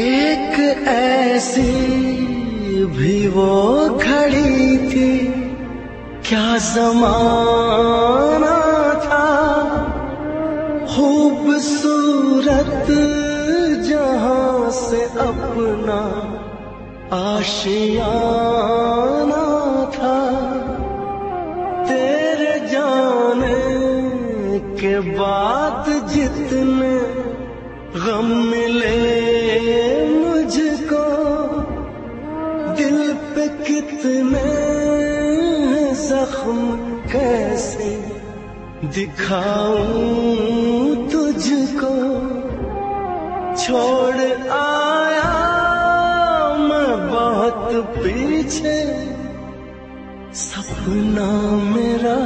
एक ऐसी भी वो खड़ी थी, क्या जमाना था? खूबसूरत जहाँ से अपना आशियाना था। तेरे जाने के बाद जितने गम मिले मुझको। दिल पे कितने जख्म कैसे दिखाऊँ तुझको। छोड़ आया मैं बहुत पीछे। सपना मेरा